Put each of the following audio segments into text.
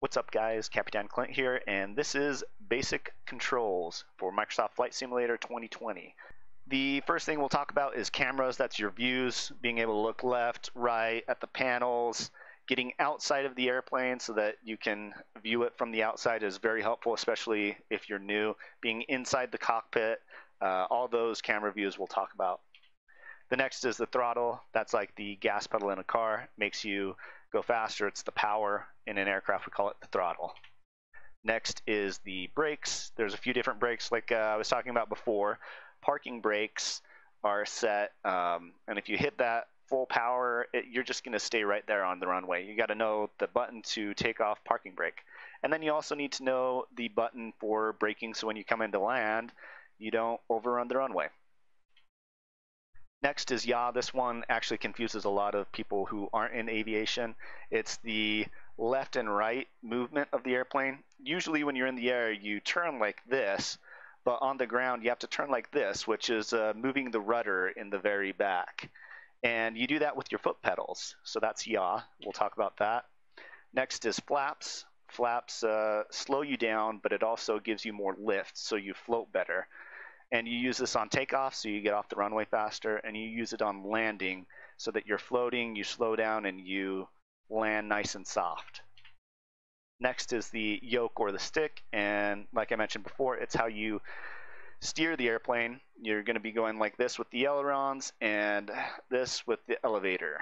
What's up guys, Capitan Clint here, and this is Basic Controls for Microsoft Flight Simulator 2020. The first thing we'll talk about is cameras, that's your views, being able to look left, right, at the panels, getting outside of the airplane so that you can view it from the outside is very helpful, especially if you're new. Being inside the cockpit, uh, all those camera views we'll talk about. The next is the throttle, that's like the gas pedal in a car, makes you go faster, it's the power. In an aircraft, we call it the throttle. Next is the brakes. There's a few different brakes, like uh, I was talking about before. Parking brakes are set, um, and if you hit that full power, it, you're just going to stay right there on the runway. You got to know the button to take off parking brake. And then you also need to know the button for braking so when you come into land, you don't overrun the runway. Next is yaw. This one actually confuses a lot of people who aren't in aviation. It's the left and right movement of the airplane. Usually when you're in the air, you turn like this, but on the ground you have to turn like this, which is uh, moving the rudder in the very back. And you do that with your foot pedals. So that's yaw. We'll talk about that. Next is flaps. Flaps uh, slow you down, but it also gives you more lift, so you float better and you use this on takeoff so you get off the runway faster and you use it on landing so that you're floating you slow down and you land nice and soft. Next is the yoke or the stick and like i mentioned before it's how you steer the airplane. You're going to be going like this with the ailerons and this with the elevator.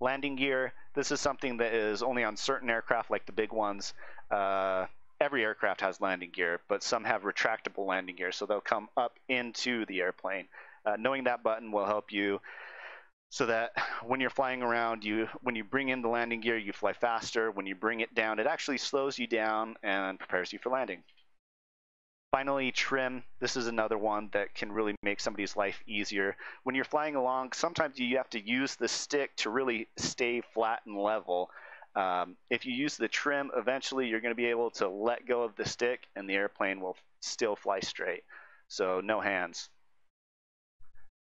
Landing gear this is something that is only on certain aircraft like the big ones. Uh, every aircraft has landing gear, but some have retractable landing gear, so they'll come up into the airplane. Uh, knowing that button will help you so that when you're flying around, you when you bring in the landing gear, you fly faster. When you bring it down, it actually slows you down and prepares you for landing. Finally, trim. This is another one that can really make somebody's life easier. When you're flying along, sometimes you have to use the stick to really stay flat and level. Um, if you use the trim, eventually you're going to be able to let go of the stick and the airplane will still fly straight. So no hands.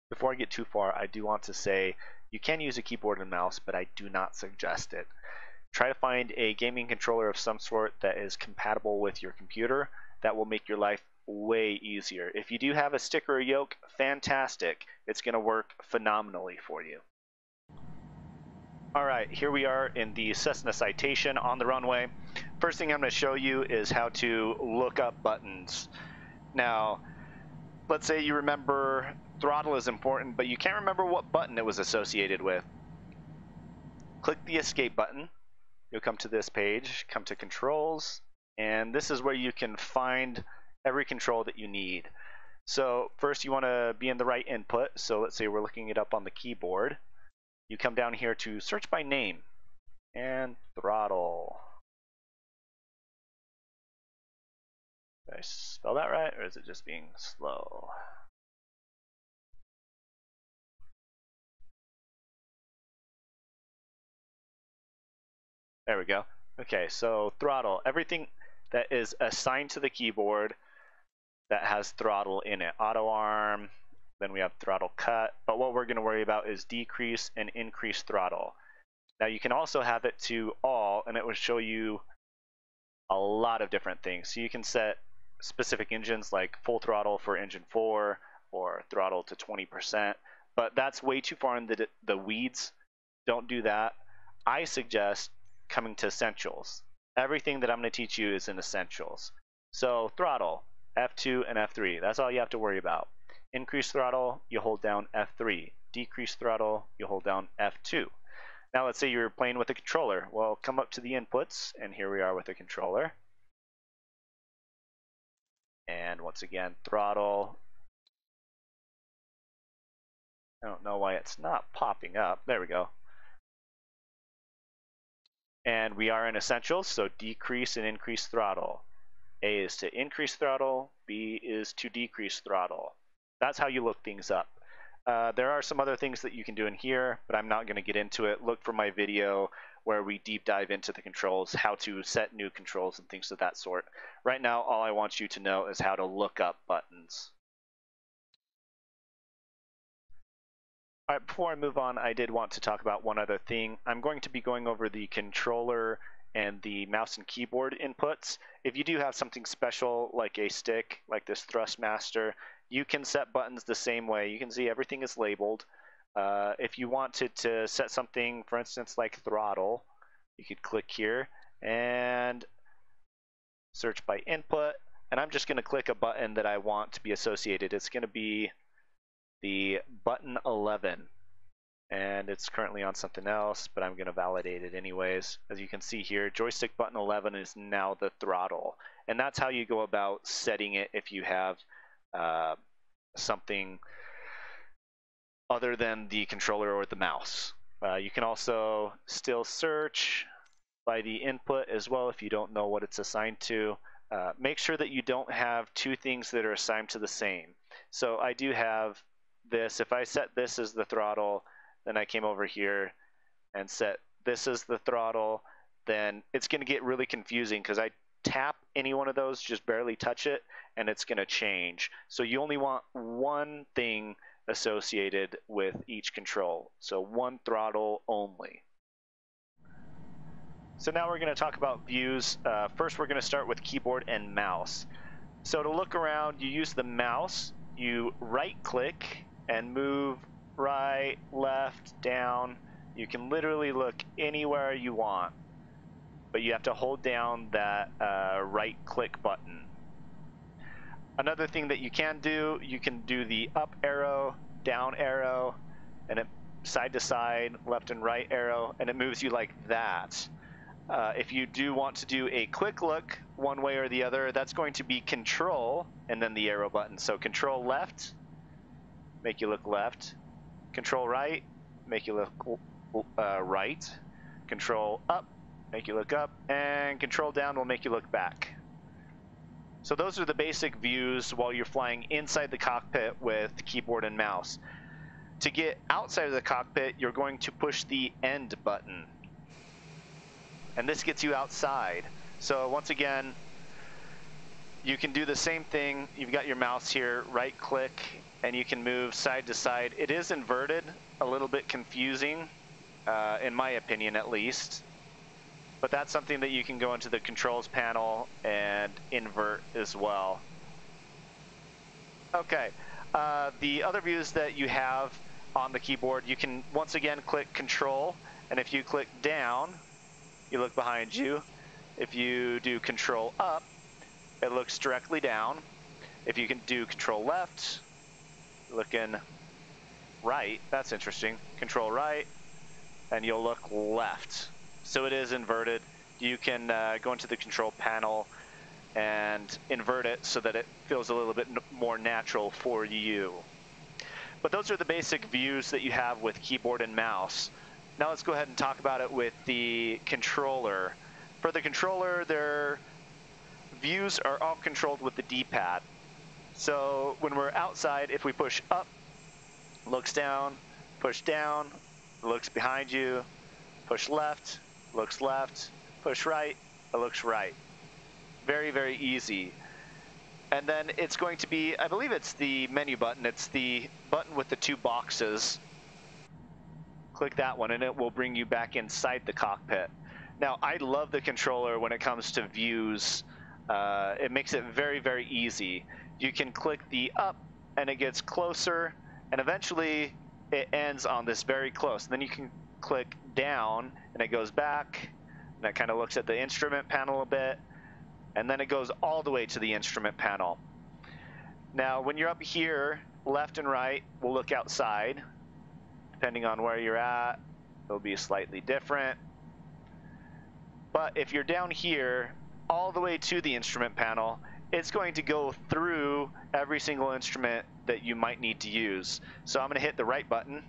Before I get too far, I do want to say you can use a keyboard and mouse, but I do not suggest it. Try to find a gaming controller of some sort that is compatible with your computer. That will make your life way easier. If you do have a stick or a yoke, fantastic. It's going to work phenomenally for you. All right, here we are in the Cessna Citation on the runway. First thing I'm going to show you is how to look up buttons. Now, let's say you remember throttle is important, but you can't remember what button it was associated with. Click the escape button. You'll come to this page, come to controls, and this is where you can find every control that you need. So first you want to be in the right input. So let's say we're looking it up on the keyboard you come down here to search by name and throttle. Did I spell that right or is it just being slow? There we go. Okay, so throttle, everything that is assigned to the keyboard that has throttle in it. Auto arm, then we have throttle cut. But what we're going to worry about is decrease and increase throttle. Now you can also have it to all and it will show you a lot of different things. So you can set specific engines like full throttle for engine 4 or throttle to 20%. But that's way too far in the, the weeds. Don't do that. I suggest coming to essentials. Everything that I'm going to teach you is in essentials. So throttle, F2 and F3. That's all you have to worry about. Increase throttle, you hold down F3. Decrease throttle, you hold down F2. Now let's say you're playing with a controller. Well, come up to the inputs, and here we are with a controller. And once again, throttle. I don't know why it's not popping up. There we go. And we are in essentials, so decrease and increase throttle. A is to increase throttle, B is to decrease throttle. That's how you look things up. Uh, there are some other things that you can do in here, but I'm not going to get into it. Look for my video where we deep dive into the controls, how to set new controls and things of that sort. Right now, all I want you to know is how to look up buttons. All right, before I move on, I did want to talk about one other thing. I'm going to be going over the controller and the mouse and keyboard inputs. If you do have something special like a stick, like this Thrustmaster, you can set buttons the same way. You can see everything is labeled. Uh, if you wanted to set something, for instance, like throttle, you could click here and search by input. And I'm just going to click a button that I want to be associated. It's going to be the button 11 and it's currently on something else but I'm going to validate it anyways as you can see here joystick button 11 is now the throttle and that's how you go about setting it if you have uh, something other than the controller or the mouse. Uh, you can also still search by the input as well if you don't know what it's assigned to. Uh, make sure that you don't have two things that are assigned to the same. So I do have this, if I set this as the throttle, then I came over here and set this as the throttle, then it's going to get really confusing because I tap any one of those, just barely touch it, and it's going to change. So you only want one thing associated with each control. So one throttle only. So now we're going to talk about views. Uh, first, we're going to start with keyboard and mouse. So to look around, you use the mouse, you right click and move right, left, down. You can literally look anywhere you want, but you have to hold down that uh, right click button. Another thing that you can do, you can do the up arrow, down arrow, and it side to side, left and right arrow, and it moves you like that. Uh, if you do want to do a quick look one way or the other, that's going to be control and then the arrow button. So control left, make you look left. Control right, make you look uh, right. Control up, make you look up. And control down will make you look back. So those are the basic views while you're flying inside the cockpit with keyboard and mouse. To get outside of the cockpit, you're going to push the end button. And this gets you outside. So once again, you can do the same thing. You've got your mouse here, right click, and you can move side to side. It is inverted, a little bit confusing, uh, in my opinion at least. But that's something that you can go into the controls panel and invert as well. Okay, uh, the other views that you have on the keyboard, you can once again click control, and if you click down, you look behind you. If you do control up, it looks directly down. If you can do control left, looking right. That's interesting. Control right, and you'll look left. So it is inverted. You can uh, go into the control panel and invert it so that it feels a little bit more natural for you. But those are the basic views that you have with keyboard and mouse. Now let's go ahead and talk about it with the controller. For the controller, their views are all controlled with the D-pad. So when we're outside, if we push up, looks down, push down, looks behind you, push left, looks left, push right, it looks right. Very, very easy. And then it's going to be, I believe it's the menu button. It's the button with the two boxes. Click that one and it will bring you back inside the cockpit. Now, I love the controller when it comes to views. Uh, it makes it very, very easy you can click the up and it gets closer and eventually it ends on this very close. Then you can click down and it goes back and it kind of looks at the instrument panel a bit and then it goes all the way to the instrument panel. Now when you're up here, left and right we'll look outside. Depending on where you're at, it'll be slightly different. But if you're down here, all the way to the instrument panel, it's going to go through every single instrument that you might need to use. So I'm going to hit the right button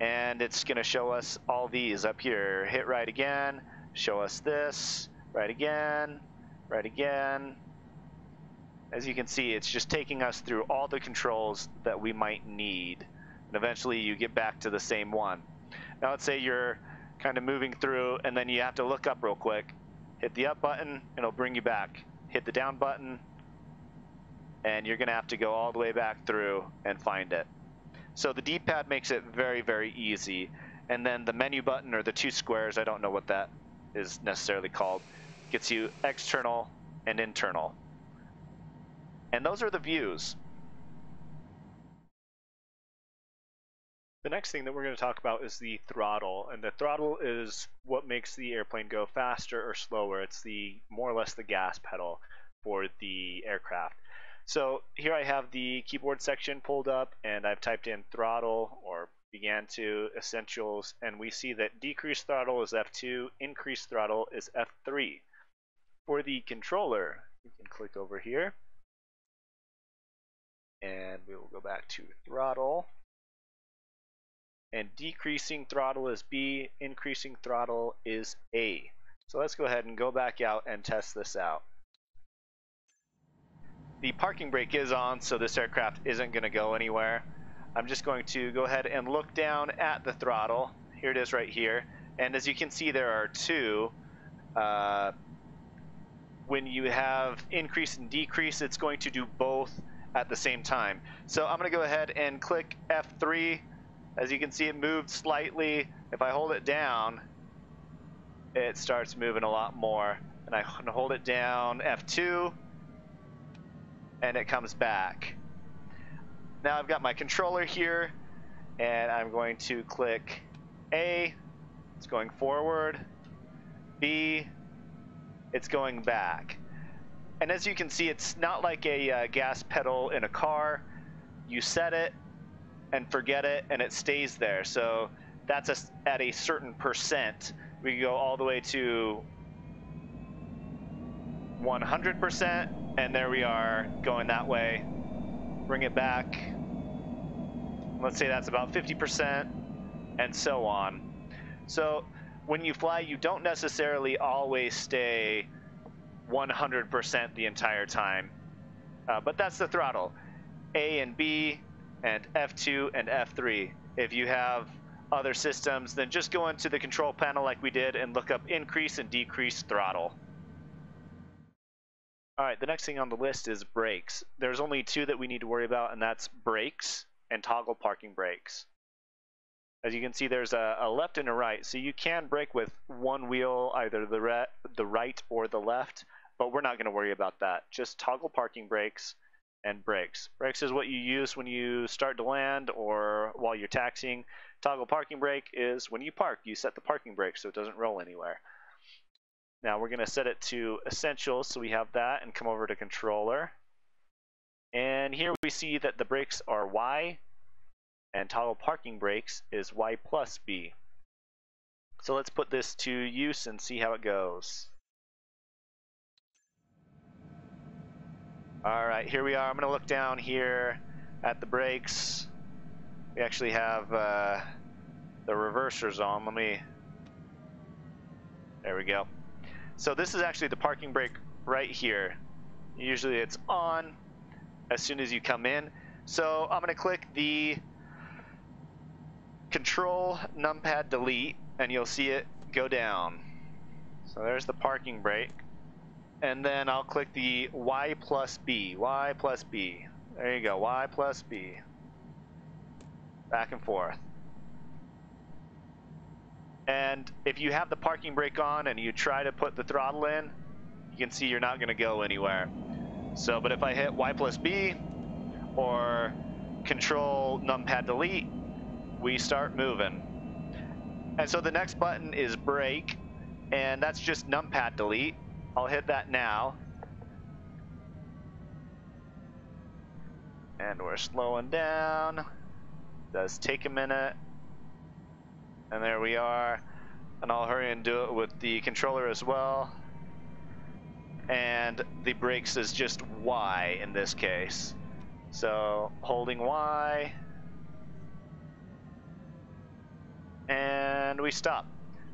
and it's going to show us all these up here. Hit right again, show us this, right again, right again. As you can see, it's just taking us through all the controls that we might need. And eventually you get back to the same one. Now let's say you're kind of moving through and then you have to look up real quick. Hit the up button and it'll bring you back hit the down button, and you're going to have to go all the way back through and find it. So the D-pad makes it very, very easy. And then the menu button or the two squares, I don't know what that is necessarily called, gets you external and internal. And those are the views. The next thing that we're going to talk about is the throttle, and the throttle is what makes the airplane go faster or slower. It's the more or less the gas pedal for the aircraft. So here I have the keyboard section pulled up, and I've typed in throttle or began to essentials, and we see that decreased throttle is F2, increased throttle is F3. For the controller, you can click over here, and we will go back to throttle and decreasing throttle is B, increasing throttle is A. So let's go ahead and go back out and test this out. The parking brake is on, so this aircraft isn't going to go anywhere. I'm just going to go ahead and look down at the throttle. Here it is right here. And as you can see, there are two. Uh, when you have increase and decrease, it's going to do both at the same time. So I'm going to go ahead and click F3 as you can see, it moved slightly. If I hold it down, it starts moving a lot more. And I hold it down, F2, and it comes back. Now I've got my controller here, and I'm going to click A, it's going forward, B, it's going back. And as you can see, it's not like a uh, gas pedal in a car. You set it, and forget it and it stays there. So that's a, at a certain percent. We go all the way to 100% and there we are going that way. Bring it back. Let's say that's about 50% and so on. So when you fly, you don't necessarily always stay 100% the entire time. Uh, but that's the throttle. A and B and F2 and F3. If you have other systems, then just go into the control panel like we did and look up increase and decrease throttle. All right, the next thing on the list is brakes. There's only two that we need to worry about, and that's brakes and toggle parking brakes. As you can see, there's a, a left and a right, so you can brake with one wheel, either the, the right or the left, but we're not going to worry about that. Just toggle parking brakes and brakes. Brakes is what you use when you start to land or while you're taxiing. Toggle parking brake is when you park, you set the parking brake so it doesn't roll anywhere. Now we're going to set it to essentials, so we have that, and come over to controller. And here we see that the brakes are Y, and toggle parking brakes is Y plus B. So let's put this to use and see how it goes. All right, here we are. I'm going to look down here at the brakes. We actually have uh, the reversers on. Let me. There we go. So this is actually the parking brake right here. Usually it's on as soon as you come in. So I'm going to click the control numpad delete and you'll see it go down. So there's the parking brake and then I'll click the Y plus B, Y plus B. There you go, Y plus B. Back and forth. And if you have the parking brake on and you try to put the throttle in, you can see you're not going to go anywhere. So, but if I hit Y plus B or control numpad delete, we start moving. And so the next button is brake, and that's just numpad delete. I'll hit that now. And we're slowing down. Does take a minute. And there we are. And I'll hurry and do it with the controller as well. And the brakes is just Y in this case. So holding Y. And we stop.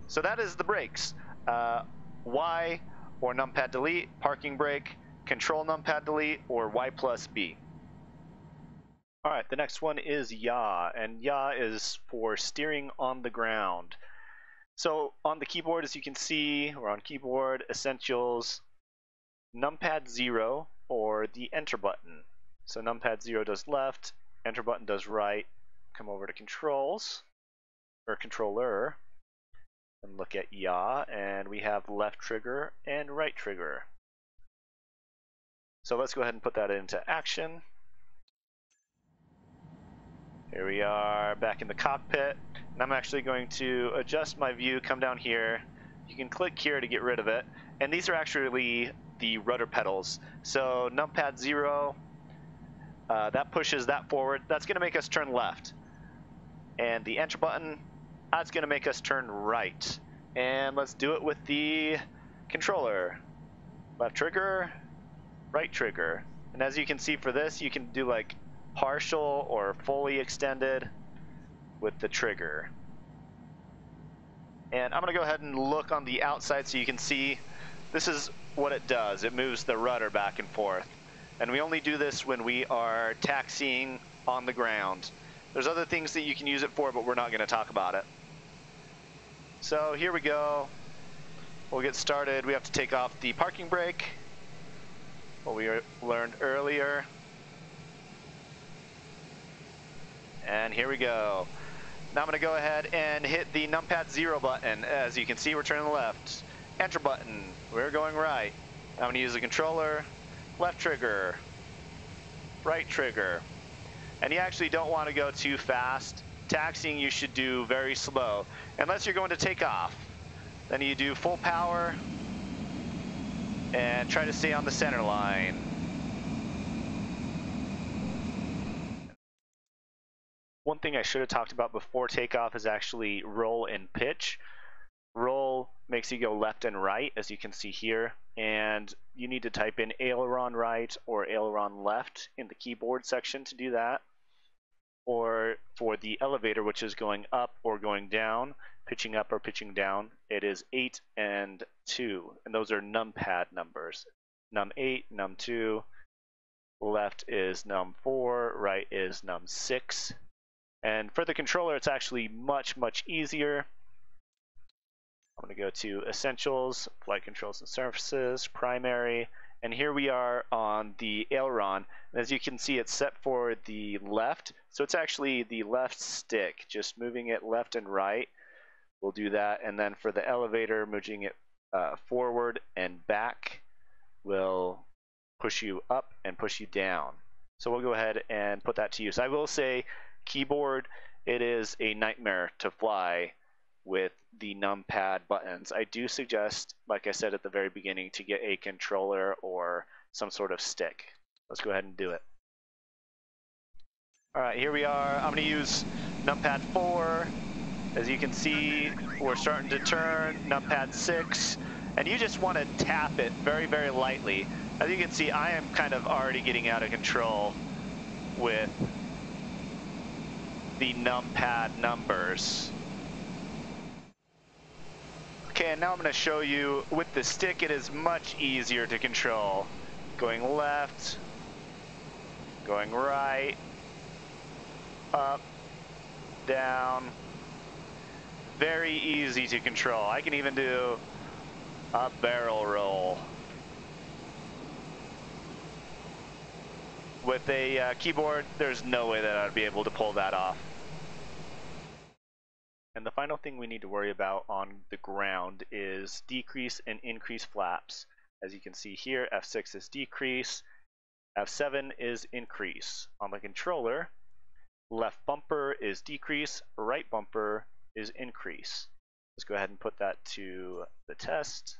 So that is the brakes. Uh, y or numpad delete, parking brake, control numpad delete, or Y plus B. All right, the next one is yaw, and yaw is for steering on the ground. So on the keyboard, as you can see, or on keyboard, essentials, numpad 0, or the enter button. So numpad 0 does left, enter button does right, come over to controls, or controller, and look at yaw, and we have left trigger and right trigger. So let's go ahead and put that into action. Here we are back in the cockpit, and I'm actually going to adjust my view, come down here. You can click here to get rid of it, and these are actually the rudder pedals. So numpad 0, uh, that pushes that forward. That's going to make us turn left. And the enter button, that's going to make us turn right. And let's do it with the controller. Left trigger, right trigger. And as you can see for this, you can do like partial or fully extended with the trigger. And I'm going to go ahead and look on the outside so you can see this is what it does. It moves the rudder back and forth. And we only do this when we are taxiing on the ground. There's other things that you can use it for, but we're not going to talk about it. So here we go. We'll get started. We have to take off the parking brake. What we learned earlier. And here we go. Now I'm going to go ahead and hit the numpad 0 button. As you can see, we're turning left. Enter button, we're going right. I'm going to use the controller, left trigger, right trigger. And you actually don't want to go too fast. Taxiing you should do very slow, unless you're going to take off. Then you do full power and try to stay on the center line. One thing I should have talked about before takeoff is actually roll and pitch. Roll makes you go left and right, as you can see here, and you need to type in aileron right or aileron left in the keyboard section to do that. Or for the elevator, which is going up or going down, pitching up or pitching down, it is 8 and 2, and those are numpad numbers. Num 8, num 2, left is num 4, right is num 6. And for the controller, it's actually much, much easier. I'm going to go to Essentials, Flight Controls and Surfaces, Primary, and here we are on the aileron. And as you can see, it's set for the left, so it's actually the left stick, just moving it left and right. We'll do that, and then for the elevator, moving it uh, forward and back will push you up and push you down. So we'll go ahead and put that to use. I will say keyboard, it is a nightmare to fly with the numpad buttons. I do suggest, like I said at the very beginning, to get a controller or some sort of stick. Let's go ahead and do it. All right, here we are. I'm going to use numpad 4. As you can see, we're starting to turn, numpad 6. And you just want to tap it very, very lightly. As you can see, I am kind of already getting out of control with the numpad numbers. Okay, and now I'm going to show you with the stick it is much easier to control. Going left, going right, up, down. Very easy to control. I can even do a barrel roll. With a uh, keyboard, there's no way that I'd be able to pull that off. And the final thing we need to worry about on the ground is decrease and increase flaps. As you can see here, F6 is decrease, F7 is increase. On the controller, left bumper is decrease, right bumper is increase. Let's go ahead and put that to the test.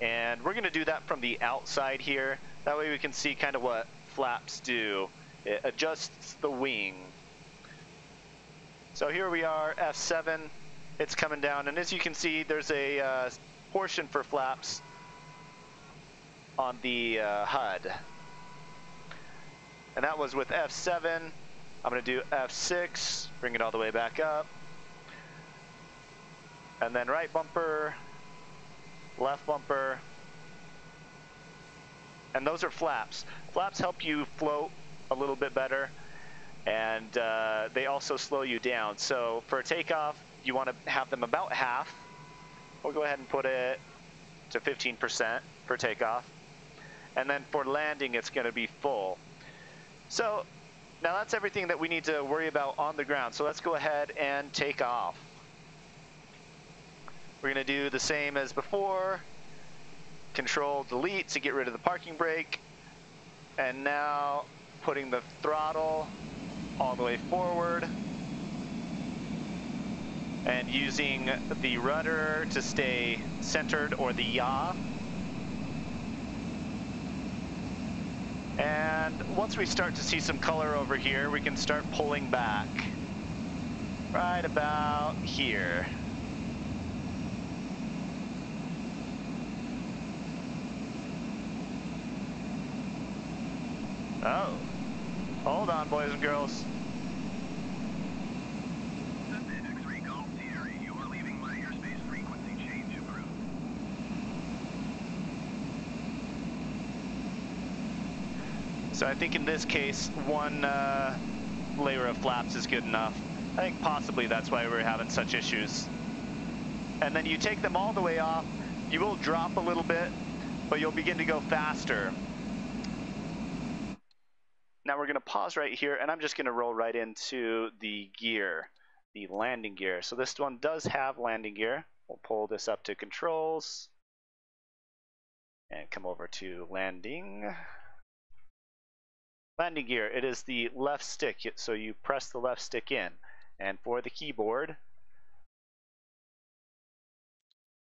And we're going to do that from the outside here. That way we can see kind of what flaps do. It adjusts the wing so here we are, F7, it's coming down, and as you can see, there's a uh, portion for flaps on the uh, HUD. And that was with F7. I'm going to do F6, bring it all the way back up. And then right bumper, left bumper. And those are flaps. Flaps help you float a little bit better and uh, they also slow you down. So for a takeoff, you want to have them about half. We'll go ahead and put it to 15% for takeoff. And then for landing, it's going to be full. So Now that's everything that we need to worry about on the ground. So let's go ahead and take off. We're going to do the same as before. Control delete to get rid of the parking brake. And now putting the throttle all the way forward. And using the rudder to stay centered or the yaw. And once we start to see some color over here, we can start pulling back. Right about here. Oh. Hold on, boys and girls. So I think in this case, one uh, layer of flaps is good enough. I think possibly that's why we're having such issues. And then you take them all the way off, you will drop a little bit, but you'll begin to go faster. Going to pause right here, and I'm just going to roll right into the gear, the landing gear. So this one does have landing gear. We'll pull this up to controls and come over to landing. Landing gear, it is the left stick, so you press the left stick in. And for the keyboard,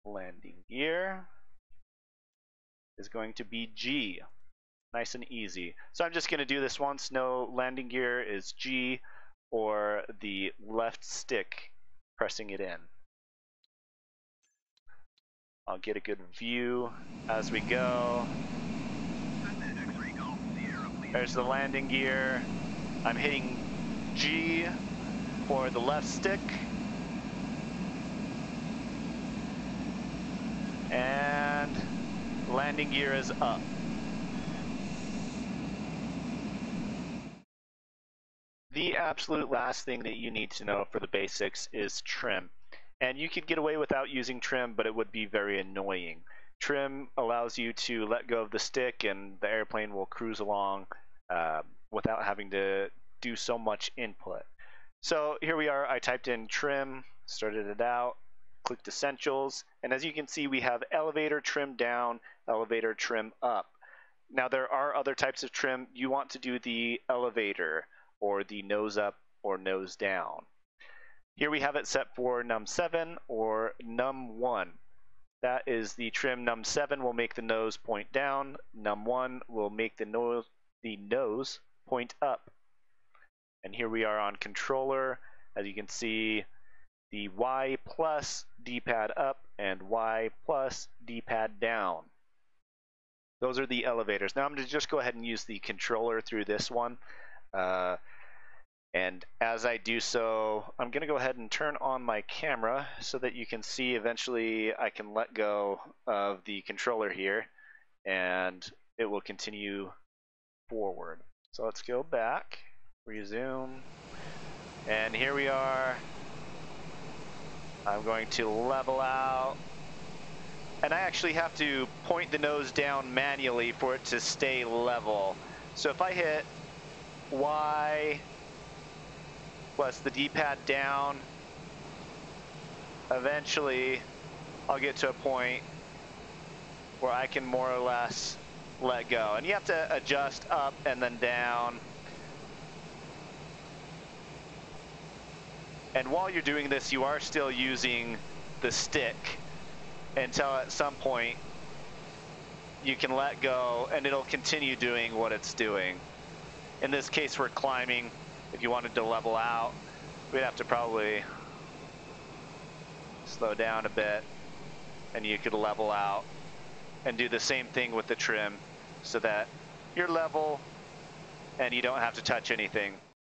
landing gear is going to be G. Nice and easy. So I'm just going to do this once. No landing gear is G or the left stick pressing it in. I'll get a good view as we go. There's the landing gear. I'm hitting G for the left stick. And landing gear is up. The absolute last thing that you need to know for the basics is trim. And you could get away without using trim, but it would be very annoying. Trim allows you to let go of the stick and the airplane will cruise along uh, without having to do so much input. So here we are, I typed in trim, started it out, clicked essentials, and as you can see we have elevator trim down, elevator trim up. Now there are other types of trim. You want to do the elevator or the nose up or nose down. Here we have it set for num7 or num1. That is the trim num7 will make the nose point down, num1 will make the nose the nose point up. And here we are on controller. As you can see, the Y plus D-pad up and Y plus D-pad down. Those are the elevators. Now I'm going to just go ahead and use the controller through this one. Uh, and as I do so, I'm going to go ahead and turn on my camera so that you can see eventually I can let go of the controller here and it will continue forward. So let's go back, resume, and here we are. I'm going to level out. And I actually have to point the nose down manually for it to stay level. So if I hit Y plus the D-pad down, eventually I'll get to a point where I can more or less let go. And you have to adjust up and then down. And while you're doing this, you are still using the stick until at some point you can let go and it'll continue doing what it's doing. In this case, we're climbing. If you wanted to level out, we'd have to probably slow down a bit and you could level out and do the same thing with the trim so that you're level and you don't have to touch anything.